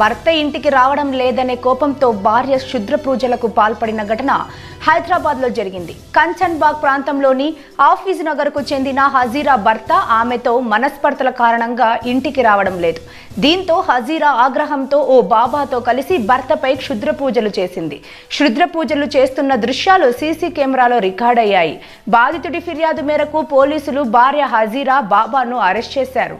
భర్త ఇంటికి రావడం లేదనే కోపంతో భార్య క్షుద్ర పూజలకు పాల్పడిన ఘటన హైదరాబాద్లో జరిగింది. కంచన్బాగ్ ప్రాంతంలోని ఆఫీస్ నగర్కు చెందిన హజీరా భర్త ఆమెతో మనస్పర్ధల కారణంగా ఇంటికి రావడం లేదు. దీంతో హజీరా ఆగ్రహంతో ఓ బాబాతో కలిసి భర్తపై క్షుద్ర పూజలు చేసింది. క్షుద్ర పూజలు చేస్తున్న దృశ్యాలు సీసీ కెమెరాలో రికార్డయ్యాయి బాధితుడి ఫిర్యాదు మేరకు పోలీసులు భార్య హజీరా బాబాను అరెస్ట్ చేశారు.